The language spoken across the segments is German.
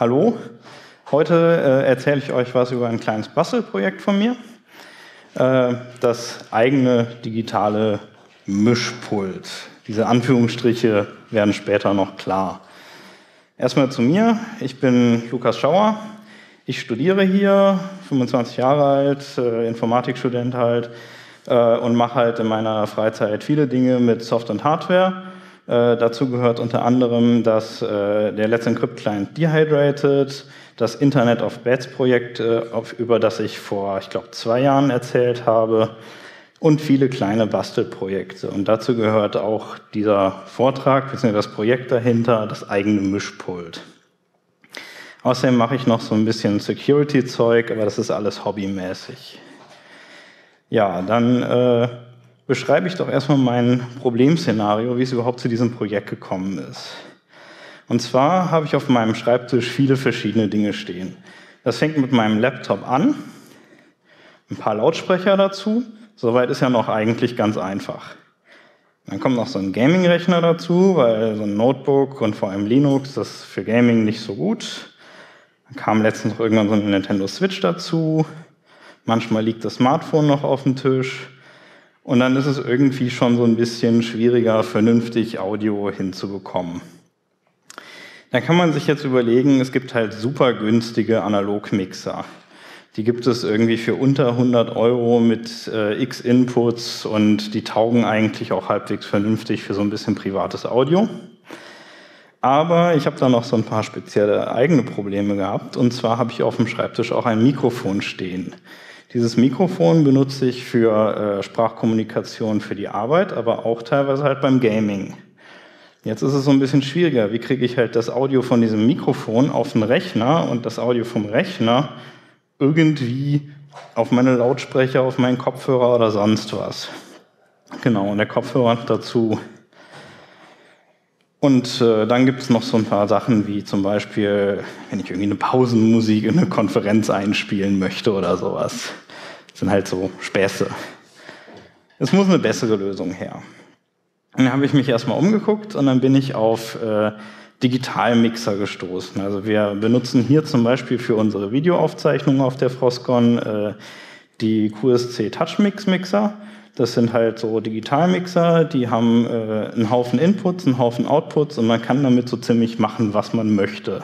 Hallo, heute äh, erzähle ich euch was über ein kleines Bastelprojekt von mir. Äh, das eigene digitale Mischpult. Diese Anführungsstriche werden später noch klar. Erstmal zu mir. Ich bin Lukas Schauer. Ich studiere hier, 25 Jahre alt, äh, Informatikstudent halt äh, und mache halt in meiner Freizeit viele Dinge mit Soft und Hardware. Äh, dazu gehört unter anderem das, äh, der Let's Encrypt Client Dehydrated, das Internet of Beds Projekt, äh, auf, über das ich vor, ich glaube, zwei Jahren erzählt habe und viele kleine Bastelprojekte. Und dazu gehört auch dieser Vortrag, beziehungsweise das Projekt dahinter, das eigene Mischpult. Außerdem mache ich noch so ein bisschen Security-Zeug, aber das ist alles hobbymäßig. Ja, dann äh, beschreibe ich doch erstmal mein Problemszenario, wie es überhaupt zu diesem Projekt gekommen ist. Und zwar habe ich auf meinem Schreibtisch viele verschiedene Dinge stehen. Das fängt mit meinem Laptop an, ein paar Lautsprecher dazu. Soweit ist ja noch eigentlich ganz einfach. Dann kommt noch so ein Gaming-Rechner dazu, weil so ein Notebook und vor allem Linux, das ist für Gaming nicht so gut. Dann kam letztens noch irgendwann so ein Nintendo Switch dazu. Manchmal liegt das Smartphone noch auf dem Tisch. Und dann ist es irgendwie schon so ein bisschen schwieriger, vernünftig Audio hinzubekommen. Da kann man sich jetzt überlegen, es gibt halt super günstige Analogmixer. Die gibt es irgendwie für unter 100 Euro mit äh, x Inputs und die taugen eigentlich auch halbwegs vernünftig für so ein bisschen privates Audio. Aber ich habe da noch so ein paar spezielle eigene Probleme gehabt. Und zwar habe ich auf dem Schreibtisch auch ein Mikrofon stehen. Dieses Mikrofon benutze ich für äh, Sprachkommunikation für die Arbeit, aber auch teilweise halt beim Gaming. Jetzt ist es so ein bisschen schwieriger. Wie kriege ich halt das Audio von diesem Mikrofon auf den Rechner und das Audio vom Rechner irgendwie auf meine Lautsprecher, auf meinen Kopfhörer oder sonst was? Genau, und der Kopfhörer dazu. Und äh, dann gibt es noch so ein paar Sachen wie zum Beispiel, wenn ich irgendwie eine Pausenmusik in eine Konferenz einspielen möchte oder sowas. Sind halt so Späße. Es muss eine bessere Lösung her. Dann habe ich mich erstmal umgeguckt und dann bin ich auf äh, Digitalmixer gestoßen. Also wir benutzen hier zum Beispiel für unsere Videoaufzeichnungen auf der Frostcon äh, die QSC Touchmix Mixer. Das sind halt so Digitalmixer, die haben äh, einen Haufen Inputs, einen Haufen Outputs und man kann damit so ziemlich machen, was man möchte.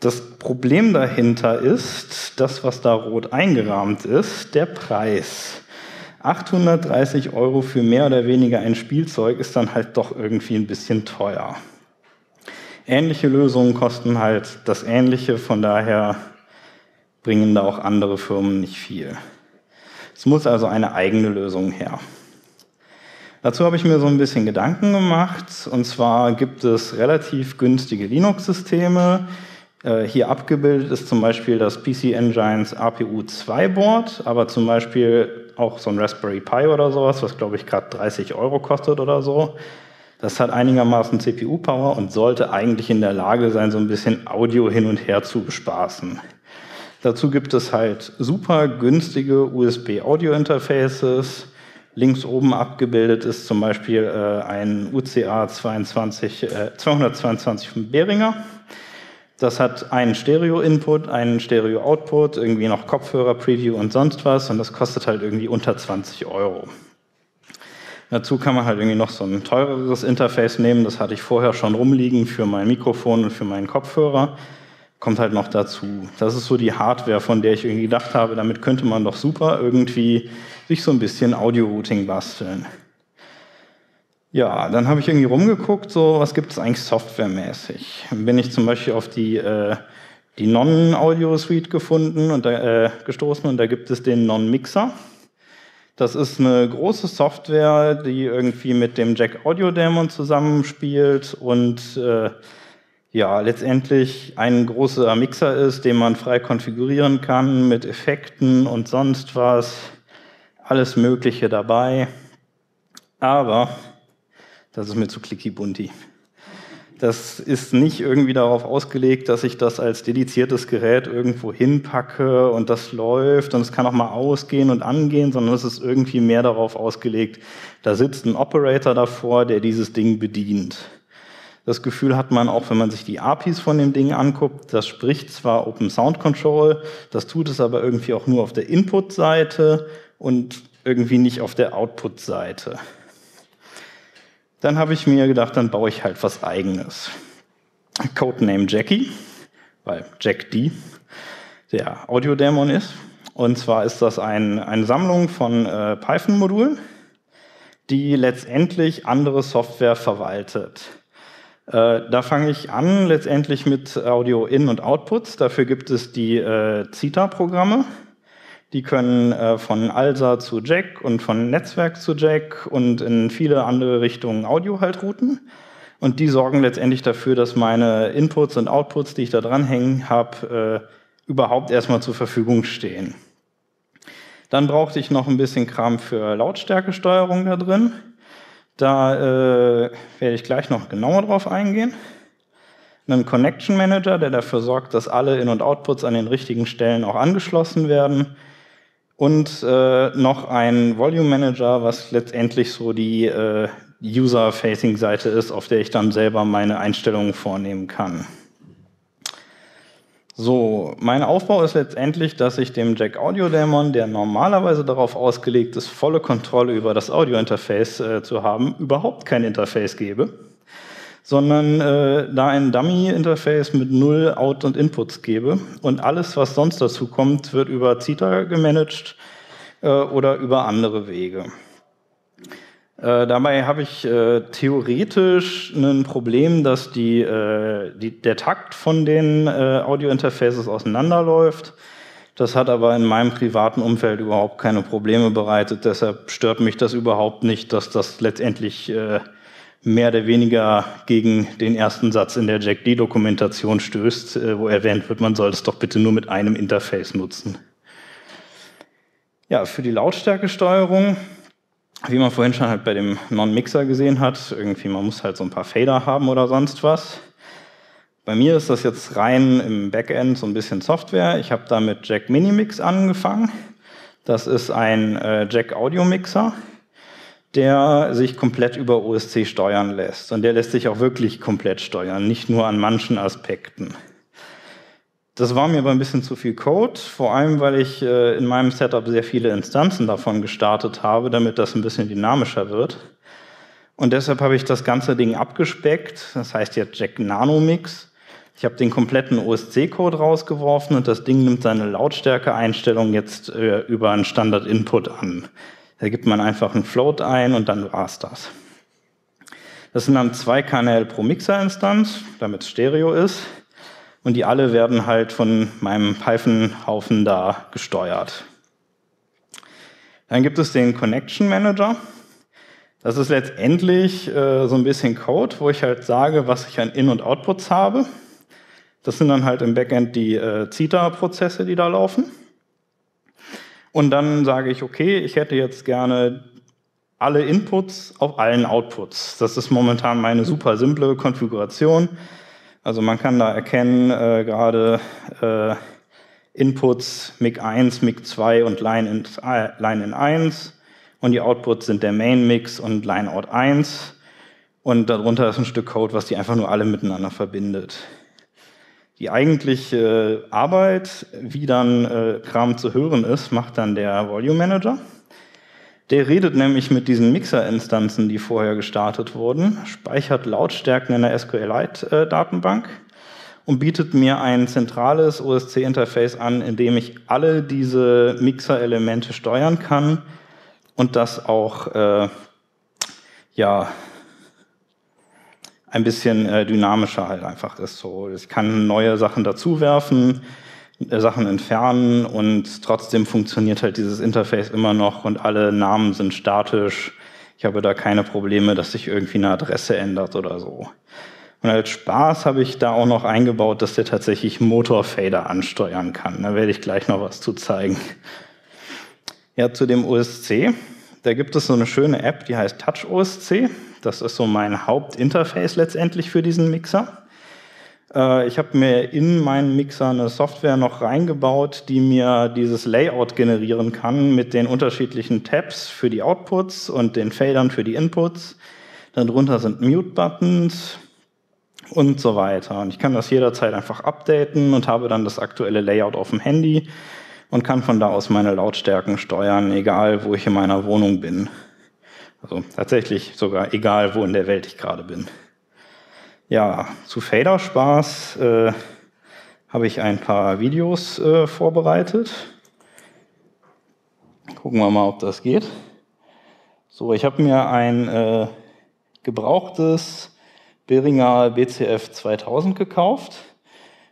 Das Problem dahinter ist, das, was da rot eingerahmt ist, der Preis. 830 Euro für mehr oder weniger ein Spielzeug ist dann halt doch irgendwie ein bisschen teuer. Ähnliche Lösungen kosten halt das Ähnliche, von daher bringen da auch andere Firmen nicht viel. Es muss also eine eigene Lösung her. Dazu habe ich mir so ein bisschen Gedanken gemacht. Und zwar gibt es relativ günstige Linux-Systeme, hier abgebildet ist zum Beispiel das PC Engines APU2-Board, aber zum Beispiel auch so ein Raspberry Pi oder sowas, was glaube ich gerade 30 Euro kostet oder so. Das hat einigermaßen CPU-Power und sollte eigentlich in der Lage sein, so ein bisschen Audio hin und her zu bespaßen. Dazu gibt es halt super günstige USB-Audio-Interfaces. Links oben abgebildet ist zum Beispiel äh, ein UCA 22, äh, 222 von Behringer. Das hat einen Stereo-Input, einen Stereo-Output, irgendwie noch Kopfhörer-Preview und sonst was und das kostet halt irgendwie unter 20 Euro. Dazu kann man halt irgendwie noch so ein teureres Interface nehmen, das hatte ich vorher schon rumliegen für mein Mikrofon und für meinen Kopfhörer. Kommt halt noch dazu. Das ist so die Hardware, von der ich irgendwie gedacht habe, damit könnte man doch super irgendwie sich so ein bisschen Audio-Routing basteln. Ja, dann habe ich irgendwie rumgeguckt, so was gibt es eigentlich softwaremäßig. Bin ich zum Beispiel auf die, äh, die Non-Audio-Suite gefunden und äh, gestoßen und da gibt es den Non-Mixer. Das ist eine große Software, die irgendwie mit dem Jack Audio Daemon zusammenspielt und äh, ja, letztendlich ein großer Mixer ist, den man frei konfigurieren kann mit Effekten und sonst was. Alles Mögliche dabei. Aber das ist mir zu clicky bunti. Das ist nicht irgendwie darauf ausgelegt, dass ich das als dediziertes Gerät irgendwo hinpacke und das läuft und es kann auch mal ausgehen und angehen, sondern es ist irgendwie mehr darauf ausgelegt, da sitzt ein Operator davor, der dieses Ding bedient. Das Gefühl hat man auch, wenn man sich die APIs von dem Ding anguckt. Das spricht zwar Open Sound Control, das tut es aber irgendwie auch nur auf der Input-Seite und irgendwie nicht auf der Output-Seite. Dann habe ich mir gedacht, dann baue ich halt was eigenes. Codename Jackie, weil Jack D der Audiodämon ist. Und zwar ist das ein, eine Sammlung von äh, Python-Modulen, die letztendlich andere Software verwaltet. Äh, da fange ich an letztendlich mit Audio-In- und Outputs. Dafür gibt es die äh, Zita-Programme. Die können äh, von ALSA zu Jack und von Netzwerk zu Jack und in viele andere Richtungen Audio halt routen. Und die sorgen letztendlich dafür, dass meine Inputs und Outputs, die ich da dranhängen habe, äh, überhaupt erstmal zur Verfügung stehen. Dann brauchte ich noch ein bisschen Kram für Lautstärkesteuerung da drin. Da äh, werde ich gleich noch genauer drauf eingehen. Einen Connection Manager, der dafür sorgt, dass alle In- und Outputs an den richtigen Stellen auch angeschlossen werden. Und äh, noch ein Volume Manager, was letztendlich so die äh, User-Facing-Seite ist, auf der ich dann selber meine Einstellungen vornehmen kann. So, mein Aufbau ist letztendlich, dass ich dem Jack Audio Daemon, der normalerweise darauf ausgelegt ist, volle Kontrolle über das Audio-Interface äh, zu haben, überhaupt kein Interface gebe, sondern äh, da ein Dummy-Interface mit null Out- und Inputs gebe und alles, was sonst dazu kommt, wird über Zita gemanagt äh, oder über andere Wege. Äh, dabei habe ich äh, theoretisch ein Problem, dass die, äh, die, der Takt von den äh, Audio-Interfaces auseinanderläuft. Das hat aber in meinem privaten Umfeld überhaupt keine Probleme bereitet. Deshalb stört mich das überhaupt nicht, dass das letztendlich äh, mehr oder weniger gegen den ersten Satz in der Jack D-Dokumentation stößt, äh, wo erwähnt wird, man soll es doch bitte nur mit einem Interface nutzen. Ja, für die Lautstärkesteuerung wie man vorhin schon halt bei dem Non-Mixer gesehen hat, irgendwie man muss halt so ein paar Fader haben oder sonst was. Bei mir ist das jetzt rein im Backend so ein bisschen Software. Ich habe da mit Jack Minimix angefangen. Das ist ein äh, Jack Audio Mixer, der sich komplett über OSC steuern lässt. Und der lässt sich auch wirklich komplett steuern, nicht nur an manchen Aspekten. Das war mir aber ein bisschen zu viel Code, vor allem weil ich äh, in meinem Setup sehr viele Instanzen davon gestartet habe, damit das ein bisschen dynamischer wird. Und deshalb habe ich das ganze Ding abgespeckt, das heißt jetzt Jack Nanomix. Ich habe den kompletten OSC-Code rausgeworfen und das Ding nimmt seine Lautstärke-Einstellung jetzt äh, über einen Standard-Input an. Da gibt man einfach einen Float ein und dann war's das. Das sind dann zwei Kanäle pro Mixer-Instanz, damit es Stereo ist und die alle werden halt von meinem Python-Haufen da gesteuert. Dann gibt es den Connection Manager. Das ist letztendlich äh, so ein bisschen Code, wo ich halt sage, was ich an In- und Outputs habe. Das sind dann halt im Backend die äh, Zeta-Prozesse, die da laufen. Und dann sage ich, okay, ich hätte jetzt gerne alle Inputs auf allen Outputs. Das ist momentan meine super simple Konfiguration. Also man kann da erkennen, äh, gerade äh, Inputs MIG 1, MIG 2 und Line in, äh, Line in 1 und die Outputs sind der Main Mix und Line Out 1 und darunter ist ein Stück Code, was die einfach nur alle miteinander verbindet. Die eigentliche Arbeit, wie dann äh, Kram zu hören ist, macht dann der Volume Manager. Der redet nämlich mit diesen Mixer-Instanzen, die vorher gestartet wurden, speichert Lautstärken in der SQLite-Datenbank und bietet mir ein zentrales OSC-Interface an, in dem ich alle diese Mixer-Elemente steuern kann und das auch äh, ja, ein bisschen äh, dynamischer halt einfach ist. So, ich kann neue Sachen dazu werfen, äh, Sachen entfernen und trotzdem funktioniert halt dieses Interface immer noch und alle Namen sind statisch. Ich habe da keine Probleme, dass sich irgendwie eine Adresse ändert oder so. Und als Spaß habe ich da auch noch eingebaut, dass der tatsächlich Motorfader ansteuern kann. Da werde ich gleich noch was zu zeigen. Ja, zu dem OSC. Da gibt es so eine schöne App, die heißt Touch OSC. Das ist so mein Hauptinterface letztendlich für diesen Mixer. Äh, ich habe mir in meinen Mixer eine Software noch reingebaut, die mir dieses Layout generieren kann mit den unterschiedlichen Tabs für die Outputs und den Fadern für die Inputs. Darunter sind Mute-Buttons und so weiter. Und ich kann das jederzeit einfach updaten und habe dann das aktuelle Layout auf dem Handy und kann von da aus meine Lautstärken steuern, egal wo ich in meiner Wohnung bin. Also tatsächlich sogar egal, wo in der Welt ich gerade bin. Ja, zu Fader-Spaß äh, habe ich ein paar Videos äh, vorbereitet. Gucken wir mal, ob das geht. So, ich habe mir ein äh, gebrauchtes Behringer BCF 2000 gekauft.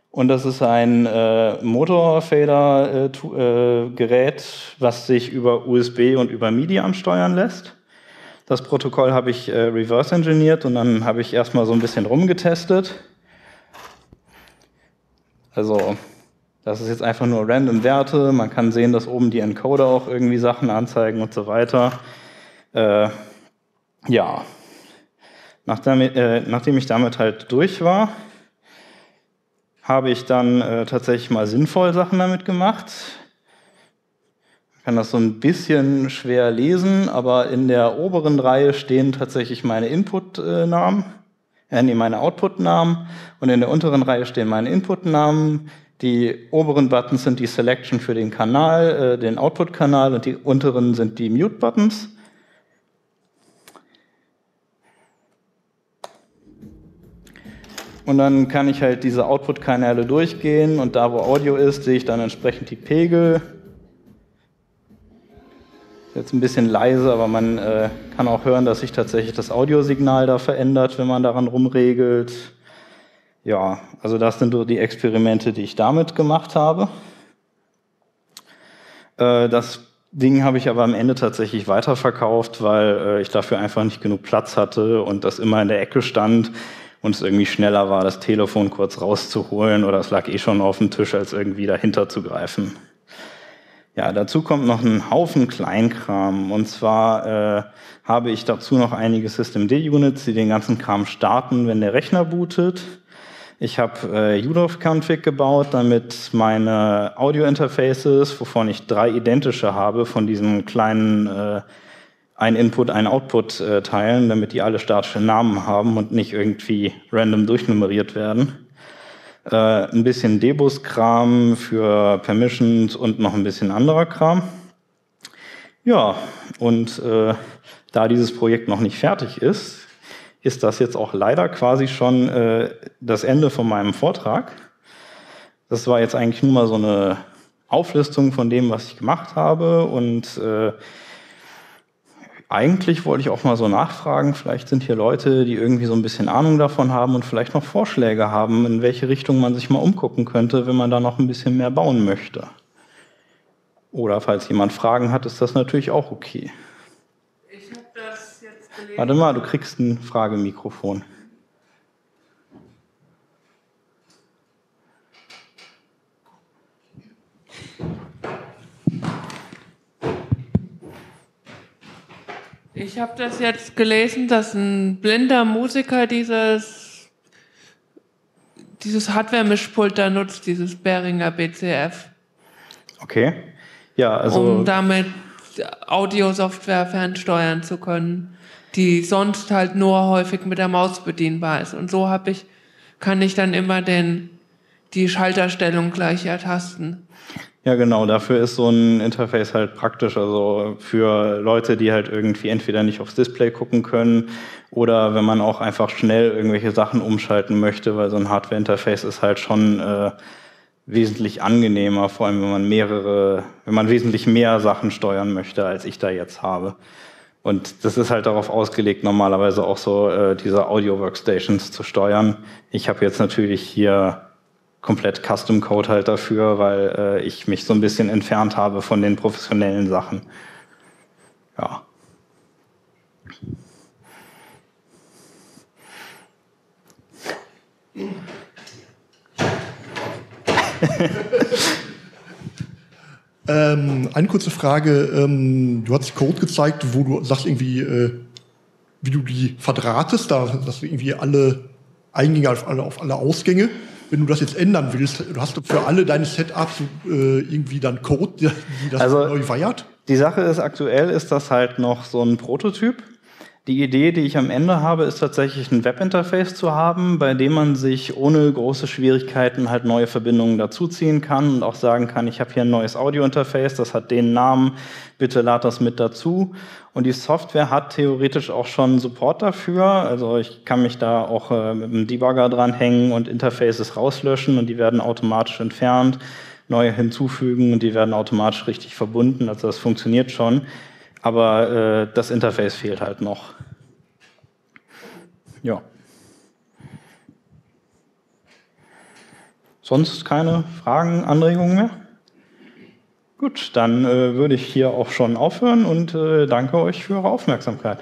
Und das ist ein äh, Motorfader-Gerät, äh, was sich über USB und über MIDI ansteuern lässt. Das Protokoll habe ich äh, reverse engineert und dann habe ich erstmal so ein bisschen rumgetestet. Also, das ist jetzt einfach nur random Werte. Man kann sehen, dass oben die Encoder auch irgendwie Sachen anzeigen und so weiter. Äh, ja, nachdem, äh, nachdem ich damit halt durch war, habe ich dann äh, tatsächlich mal sinnvoll Sachen damit gemacht. Ich kann das so ein bisschen schwer lesen, aber in der oberen Reihe stehen tatsächlich meine Input-Namen, äh, nee, meine Output-Namen und in der unteren Reihe stehen meine Input-Namen. Die oberen Buttons sind die Selection für den Kanal, äh, den Output-Kanal und die unteren sind die Mute-Buttons. Und dann kann ich halt diese Output-Kanäle durchgehen und da, wo Audio ist, sehe ich dann entsprechend die Pegel. Jetzt ein bisschen leise, aber man äh, kann auch hören, dass sich tatsächlich das Audiosignal da verändert, wenn man daran rumregelt. Ja, also das sind so die Experimente, die ich damit gemacht habe. Äh, das Ding habe ich aber am Ende tatsächlich weiterverkauft, weil äh, ich dafür einfach nicht genug Platz hatte und das immer in der Ecke stand und es irgendwie schneller war, das Telefon kurz rauszuholen oder es lag eh schon auf dem Tisch, als irgendwie dahinter zu greifen. Ja, dazu kommt noch ein Haufen Kleinkram. Und zwar äh, habe ich dazu noch einige Systemd-Units, die den ganzen Kram starten, wenn der Rechner bootet. Ich habe äh, UDOF-Config gebaut, damit meine Audio-Interfaces, wovon ich drei identische habe, von diesen kleinen äh, ein Input, ein Output äh, teilen, damit die alle statische Namen haben und nicht irgendwie random durchnummeriert werden. Äh, ein bisschen Debus-Kram für Permissions und noch ein bisschen anderer Kram. Ja, und äh, da dieses Projekt noch nicht fertig ist, ist das jetzt auch leider quasi schon äh, das Ende von meinem Vortrag. Das war jetzt eigentlich nur mal so eine Auflistung von dem, was ich gemacht habe und äh, eigentlich wollte ich auch mal so nachfragen, vielleicht sind hier Leute, die irgendwie so ein bisschen Ahnung davon haben und vielleicht noch Vorschläge haben, in welche Richtung man sich mal umgucken könnte, wenn man da noch ein bisschen mehr bauen möchte. Oder falls jemand Fragen hat, ist das natürlich auch okay. Ich habe das jetzt gelesen. Warte mal, du kriegst ein Fragemikrofon. Ich habe das jetzt gelesen, dass ein blinder Musiker dieses, dieses Hardware-Mischpult da nutzt, dieses Behringer BCF. Okay. Ja, also. Um damit Audiosoftware fernsteuern zu können, die sonst halt nur häufig mit der Maus bedienbar ist. Und so habe ich, kann ich dann immer den, die Schalterstellung gleich ertasten. Ja, genau, dafür ist so ein Interface halt praktisch. Also für Leute, die halt irgendwie entweder nicht aufs Display gucken können oder wenn man auch einfach schnell irgendwelche Sachen umschalten möchte, weil so ein Hardware-Interface ist halt schon äh, wesentlich angenehmer, vor allem wenn man mehrere, wenn man wesentlich mehr Sachen steuern möchte, als ich da jetzt habe. Und das ist halt darauf ausgelegt, normalerweise auch so äh, diese Audio-Workstations zu steuern. Ich habe jetzt natürlich hier komplett Custom Code halt dafür, weil äh, ich mich so ein bisschen entfernt habe von den professionellen Sachen. Ja. ähm, eine kurze Frage. Ähm, du hast Code gezeigt, wo du sagst irgendwie, äh, wie du die verdrahtest, da, dass irgendwie alle Eingänge auf alle, auf alle Ausgänge wenn du das jetzt ändern willst, du hast für alle deine Setups äh, irgendwie dann Code, die das also, neu feiert? Die Sache ist, aktuell ist das halt noch so ein Prototyp. Die Idee, die ich am Ende habe, ist tatsächlich ein Webinterface zu haben, bei dem man sich ohne große Schwierigkeiten halt neue Verbindungen dazuziehen kann und auch sagen kann, ich habe hier ein neues Audiointerface, das hat den Namen, bitte lad das mit dazu. Und die Software hat theoretisch auch schon Support dafür. Also ich kann mich da auch äh, mit einem Debugger dranhängen und Interfaces rauslöschen und die werden automatisch entfernt, neue hinzufügen und die werden automatisch richtig verbunden. Also das funktioniert schon aber äh, das Interface fehlt halt noch. Ja. Sonst keine Fragen, Anregungen mehr? Gut, dann äh, würde ich hier auch schon aufhören und äh, danke euch für eure Aufmerksamkeit.